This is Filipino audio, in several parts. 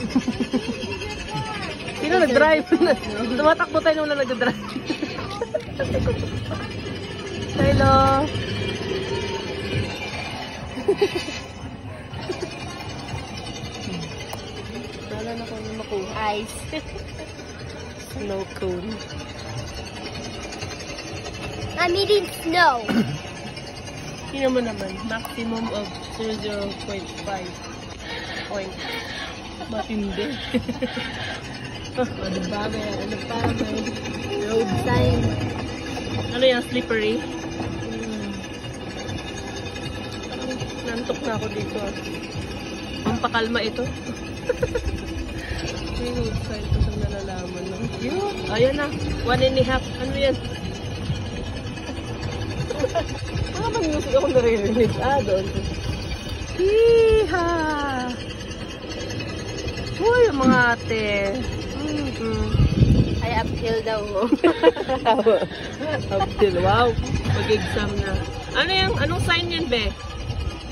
Sino nag-drive? Tumatakbo tayo nung nag-drive. Hello. Wala na kung makuha. Ice. Snow cone. I'm eating snow. Tingnan mo naman, maximum of 0.5 point. Matindi. ano ba? May ano pa? May road sign. Ano yan? Slippery? Hmm. Nantok na ako dito. ah. Pampakalma ito. May road sign ko sa nalalaman. No? Yun. Ayan na. One and a half. Ano yan? Mga bang music ako naririnig? Ah, doon. Hiha! Uy, mga ate. Mm-hmm. Ay, uphill daw. Abdul, wow. Mag-exam na. Ano yung, anong sign yan, be?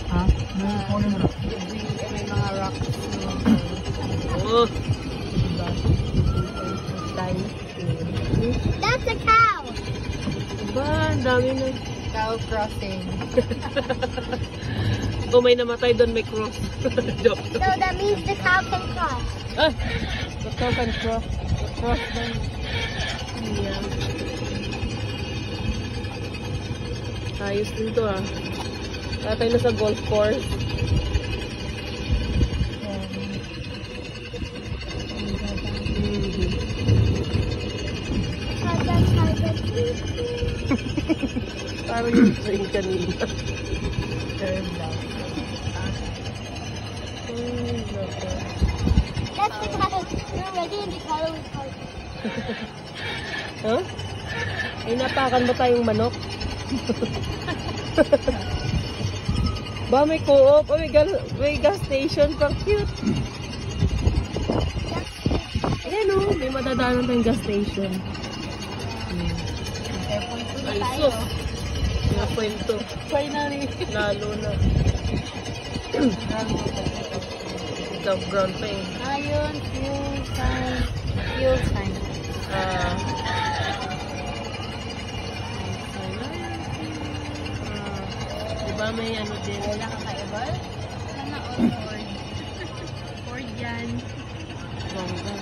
Ha? May kunin mo na. May mga rocks. Oh. That's a cow. ba, ang dami na. Cow crossing. Oh, may namatay doon, may cross. Joke. So that means the cow can cross. Ah, the cow can cross. The cross doon. Yeah. Ayos din to ah. Tatay na sa golf course. Parang yung train kanina. Down. Ay, nako. That's the cow. You're already in the cow with cow. Huh? Ay, napakan mo tayong manok? ba, may co-op? Oh, may, gas, may gas station pa. Cute. Ayan o, may madadaanan tayong gas station. Ay, sus. Yung kwento. Finally. Lalo na. Ikaw, brown pa eh. Ayun, fuel sign. Fuel sign. Ah. Ah, diba may ano din? Wala kakaiba? Sana all Ford. Ford yan. Bongga.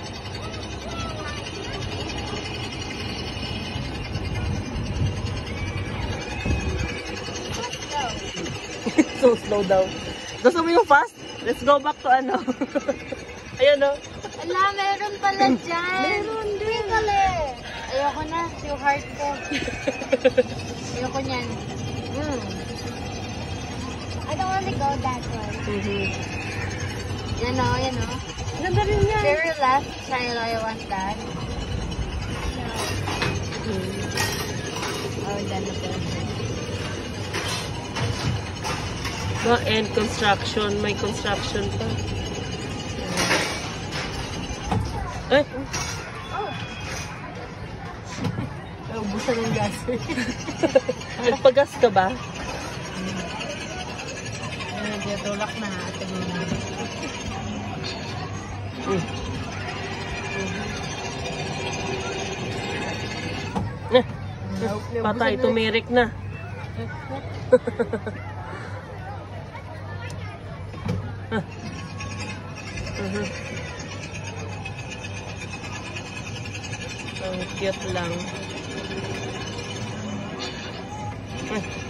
so slow daw. Gusto mo yung fast? Let's go back to ano. Ayan o. Ala, meron pala dyan. Meron din. Twinkle Ayoko na. Yung heart ko. Ayoko niyan. Mm. I don't want to go that way. Mhm. Yan o, yan o. Ganda rin yan. Very left, Shiloh, I want that. Mhm. Oh, dyan na po. Ba, and construction. May construction pa. Eh, Naubusan ng gas. nagpagas ka ba? Ayun, tinutulak na. Na. Mm. Eh, patay, tumirik na. Mhm. Ang cute lang. Ah.